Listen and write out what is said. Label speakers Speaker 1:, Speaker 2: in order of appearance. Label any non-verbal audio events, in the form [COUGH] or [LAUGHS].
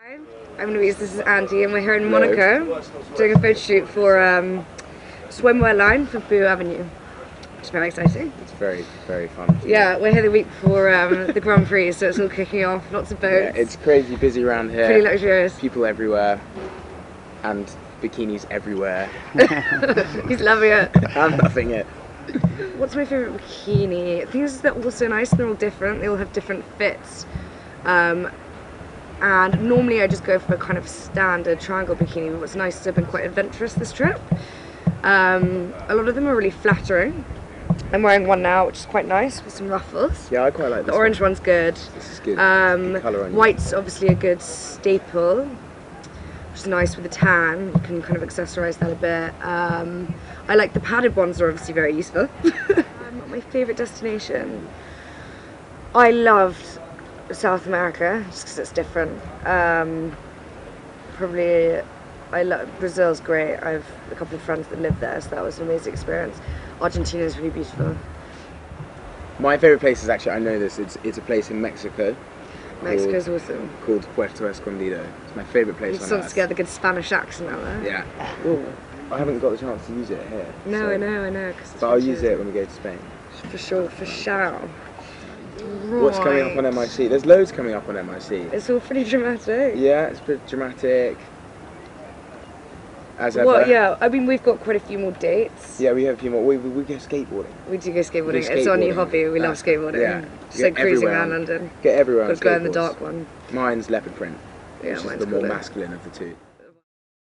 Speaker 1: Hi, I'm Louise, this is Andy, and we're here in Monaco doing a photo shoot for um, swimwear line for Boux Avenue. It's very exciting.
Speaker 2: It's very, very fun.
Speaker 1: Yeah, we're here the week before um, the Grand Prix, so it's all kicking off. Lots of
Speaker 2: Yeah,
Speaker 1: boats.
Speaker 2: it's crazy busy around here.
Speaker 1: pretty luxurious.
Speaker 2: People everywhere, and bikinis everywhere. [LAUGHS]
Speaker 1: He's loving it.
Speaker 2: I'm loving it.
Speaker 1: What's my favourite bikini? Things that are also nice, and they're all different, they all have different fits. Um, and normally I just go for a kind of standard triangle bikini, but what's nice is I've been quite adventurous this trip. Um, a lot of them are really flattering. I'm wearing one now, which is quite nice with some ruffles.
Speaker 2: Yeah, I quite like
Speaker 1: The orange one's good.
Speaker 2: This is good.
Speaker 1: Um,
Speaker 2: good on
Speaker 1: white's obviously a good staple, which is nice with the tan. You can kind of accessorize that a bit. Um, I like the padded ones; are obviously very useful. [LAUGHS] um, my favorite destination. I loved South America just because it's different. Um, probably, I love Brazil's great. I have a couple of friends that live there, so that was an amazing experience. Argentina is really beautiful.
Speaker 2: My favourite place is actually I know this. It's it's a place in Mexico
Speaker 1: Mexico's awesome.
Speaker 2: called Puerto Escondido. It's my favourite place
Speaker 1: You sort of get the good Spanish accent out there.
Speaker 2: Yeah. Well, I haven't got the chance to use it here.
Speaker 1: No,
Speaker 2: so-
Speaker 1: I know, I know.
Speaker 2: But I'll use it when we go to Spain.
Speaker 1: For sure, for sure.
Speaker 2: What's coming up on MIC? There's loads coming up on MIC.
Speaker 1: It's all pretty dramatic.
Speaker 2: Yeah, it's pretty dramatic. As ever.
Speaker 1: Well, yeah, I mean, we've got quite a few more dates.
Speaker 2: Yeah, we have a few more. We, we, we go skateboarding.
Speaker 1: We do go skateboarding.
Speaker 2: We go
Speaker 1: It's our new hobby. We love
Speaker 2: Ah,
Speaker 1: skateboarding.
Speaker 2: yeah.
Speaker 1: Just like cruising around London.
Speaker 2: Get everywhere
Speaker 1: Got to go in the dark one.
Speaker 2: Mine's leopard print,
Speaker 1: Yeah,
Speaker 2: which is the more masculine of the two.